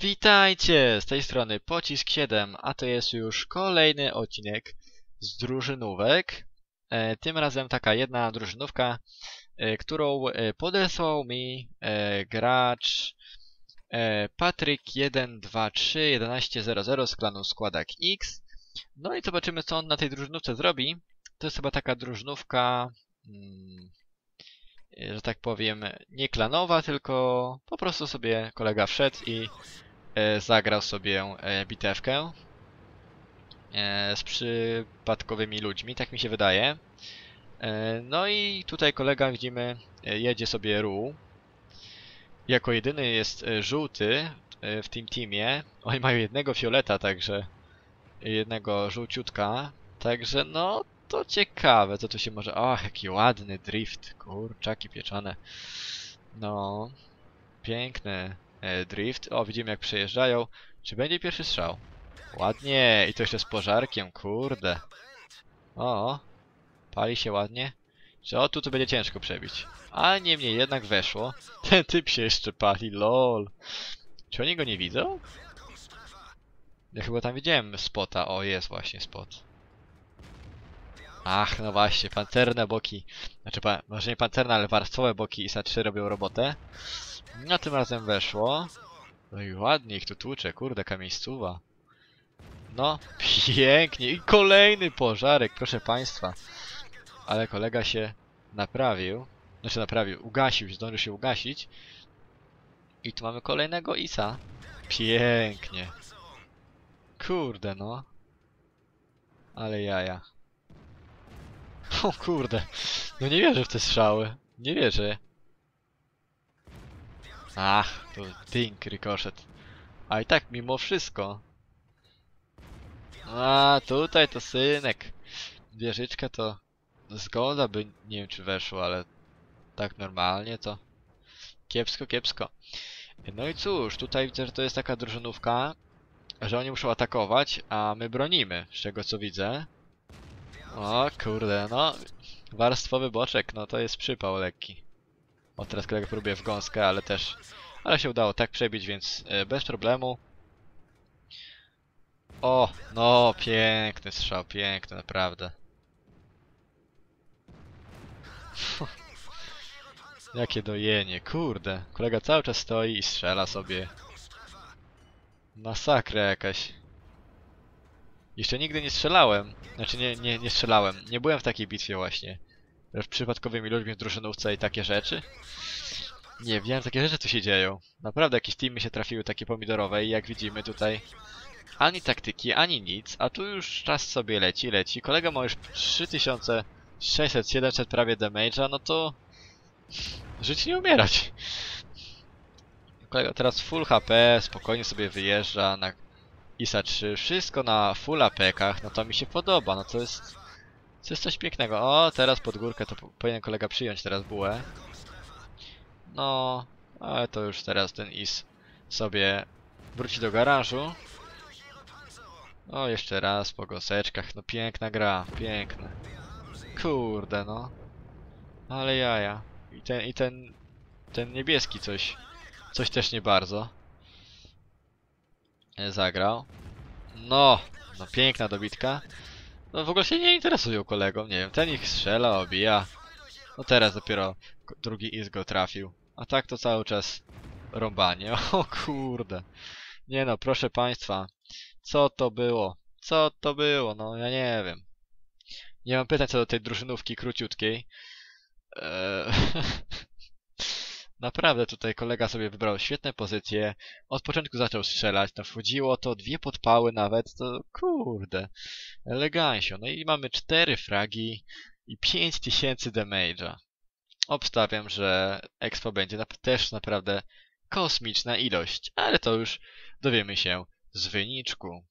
Witajcie! Z tej strony Pocisk 7, a to jest już kolejny odcinek z drużynówek. E, tym razem taka jedna drużynówka, e, którą e, podesłał mi e, gracz e, Patryk1231100 z klanu Składak X. No i zobaczymy co on na tej drużynówce zrobi. To jest chyba taka drużynówka, mm, e, że tak powiem, nie klanowa, tylko po prostu sobie kolega wszedł i zagrał sobie e, bitewkę e, z przypadkowymi ludźmi, tak mi się wydaje. E, no i tutaj kolega widzimy e, jedzie sobie Ru. Jako jedyny jest e, żółty e, w tym teamie. Oni mają jednego fioleta, także jednego żółciutka. Także no to ciekawe, co tu się może... Ach, jaki ładny drift, kurczaki pieczone. No, piękny e, drift. O, widzimy jak przejeżdżają. Czy będzie pierwszy strzał? Ładnie, i to jeszcze z pożarkiem, kurde. O, pali się ładnie. Czy o, tu to będzie ciężko przebić. A niemniej jednak weszło. Ten typ się jeszcze pali, lol. Czy oni go nie widzą? Ja chyba tam widziałem spota. O, jest właśnie spot. Ach, no właśnie, pancerne boki. Znaczy, pa może nie pancerne, ale warstwowe boki ISA 3 robią robotę. No, tym razem weszło. No i ładnie ich tu tłucze, kurde, kamieńcowa. No, pięknie. I kolejny pożarek, proszę państwa. Ale kolega się naprawił. Znaczy naprawił, ugasił, zdążył się ugasić. I tu mamy kolejnego Isa. Pięknie. Kurde, no. Ale jaja. O kurde. No nie wierzę w te strzały. Nie wierzę. Ach, to ding, rykoszet. A i tak, mimo wszystko. A, tutaj to synek. Wieżyczka to zgoda by, nie wiem czy weszło, ale tak normalnie to kiepsko, kiepsko. No i cóż, tutaj widzę, że to jest taka drużynówka, że oni muszą atakować, a my bronimy, z czego co widzę. O kurde, no, warstwowy boczek, no to jest przypał lekki. O, teraz kolega próbuje w gąskę, ale też, ale się udało tak przebić, więc e, bez problemu. O, no, piękny strzał, piękny, naprawdę. Jakie dojenie, kurde. Kolega cały czas stoi i strzela sobie. Masakra jakaś. Jeszcze nigdy nie strzelałem. Znaczy nie, nie, nie strzelałem. Nie byłem w takiej bitwie właśnie. Że przypadkowymi ludźmi w drużynówce i takie rzeczy. Nie wiem, takie rzeczy tu się dzieją. Naprawdę jakieś teamy się trafiły takie pomidorowe i jak widzimy tutaj ani taktyki, ani nic, a tu już czas sobie leci, leci. Kolega ma już 3600-700 prawie damage'a, no to żyć nie umierać. Kolega teraz full HP, spokojnie sobie wyjeżdża na ISA 3, wszystko na full AP-kach, no to mi się podoba, no to jest, to jest coś pięknego. O, teraz pod górkę to powinien kolega przyjąć teraz bułę. No, ale to już teraz ten IS sobie wróci do garażu. O, jeszcze raz po goseczkach, no piękna gra, piękna. Kurde, no. Ale jaja. I ten, i ten, ten niebieski coś, coś też nie bardzo. E, Zagrał. No, no piękna dobitka. No w ogóle się nie interesują kolegą, nie wiem, ten ich strzela, obija. No teraz dopiero drugi is go trafił. A tak to cały czas rąbanie. O kurde. Nie no, proszę państwa. Co to było? Co to było? No ja nie wiem. Nie mam pytań co do tej drużynówki króciutkiej. Eee, Naprawdę tutaj kolega sobie wybrał świetne pozycje. Od początku zaczął strzelać, to wchodziło to dwie podpały nawet, to kurde. Elegancio. No i mamy cztery fragi i 5000 damage'a. Obstawiam, że expo będzie na też naprawdę kosmiczna ilość, ale to już dowiemy się z wyniczku.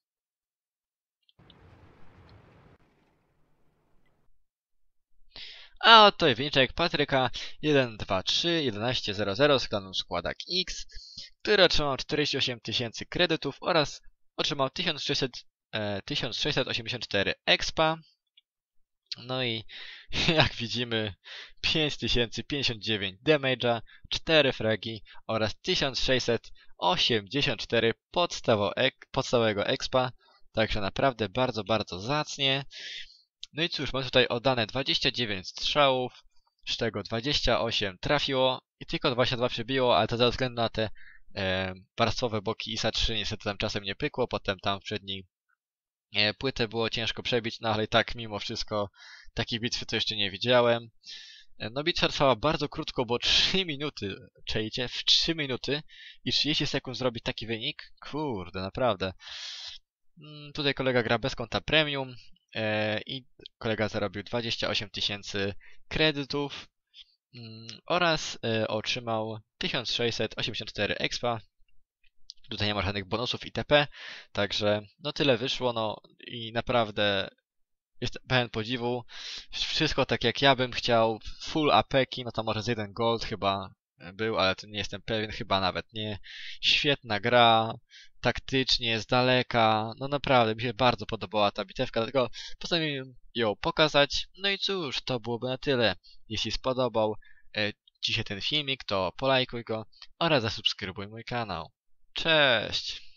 A oto wyniczek Patryka 123 1100 z klanu Składak X, który otrzymał 48 tysięcy kredytów oraz otrzymał 1600, e, 1684 expa. No i jak widzimy 5059 damage'a, 4 fragi oraz 1684 podstawo ek podstawowego expa. Także naprawdę bardzo, bardzo zacnie. No i cóż, mam tutaj oddane 29 strzałów, z czego 28 trafiło i tylko 22 przebiło, ale to ze względu na te e, warstwowe boki ISA 3 niestety tam czasem nie pykło, potem tam w przedniej e, płytę było ciężko przebić, no ale i tak mimo wszystko takiej bitwy to jeszcze nie widziałem. E, no bitwa trwała bardzo krótko, bo 3 minuty, czejcie, w 3 minuty i 30 sekund zrobić taki wynik? Kurde, naprawdę. Mm, tutaj kolega gra bez konta premium i kolega zarobił 28 tysięcy kredytów mm, oraz e, otrzymał 1684 expa. Tutaj nie ma żadnych bonusów itp. Także no tyle wyszło, no i naprawdę jest pełen podziwu. Wszystko tak jak ja bym chciał. Full apeki, no to może z jeden gold chyba był, ale to nie jestem pewien, chyba nawet nie. Świetna gra, taktycznie, z daleka. No naprawdę, mi się bardzo podobała ta bitewka, dlatego postanowiłem ją pokazać. No i cóż, to byłoby na tyle. Jeśli spodobał e, Ci się ten filmik, to polajkuj go oraz zasubskrybuj mój kanał. Cześć!